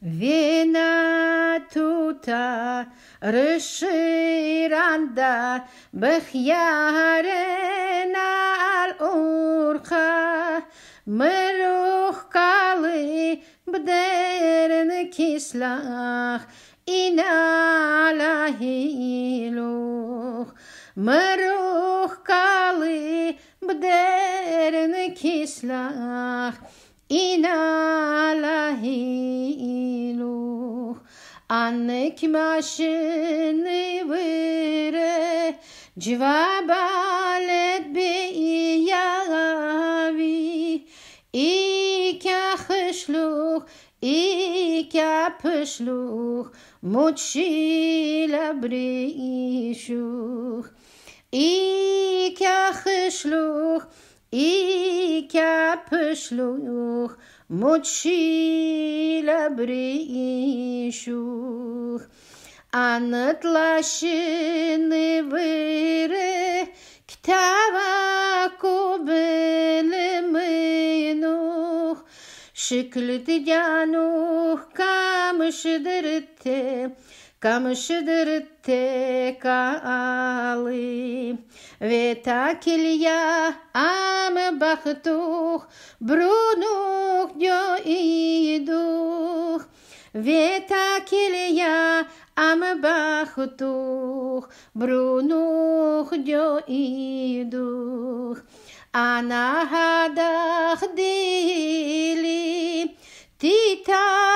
Вена тута рыширанда бахьярена ал-урха мрухкалы бдерн кислах иналахилух мрухкалы бдерн кислах ilahi iluh Annek maşını vire Civabalet bi yavi. İkahışluh İkapışluh Mutşile brişuh İkahışluh кышлюх, мочила бришух. Anıtlaşını vere kitaba kubeliminuh Şıklı diyanuh kamışdırtı Камшыдыр текалы, ветакилья ам бахтух, брунух дё идух. Ветакилья ам бахтух, брунух дё идух. Анагадах дили, титасахах.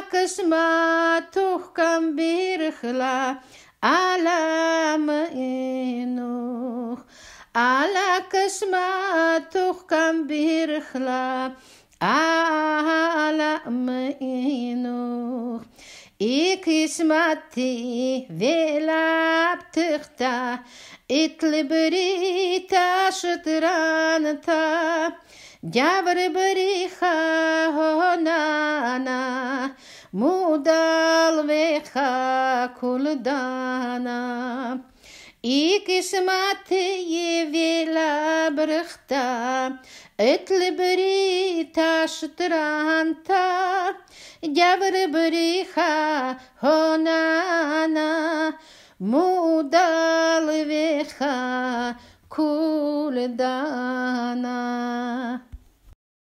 Iduh Ana hadah dili titasach ala kasmatuh kam birkhla ala mainuh ala kasmatuh kam birkhla ala mainuh İkismati velaptıkta İtlibrita şıtranta Mudal veha kuldana İkismati velaptıkta İtlibrita şıtranta Javr briha honana Mudal kuldana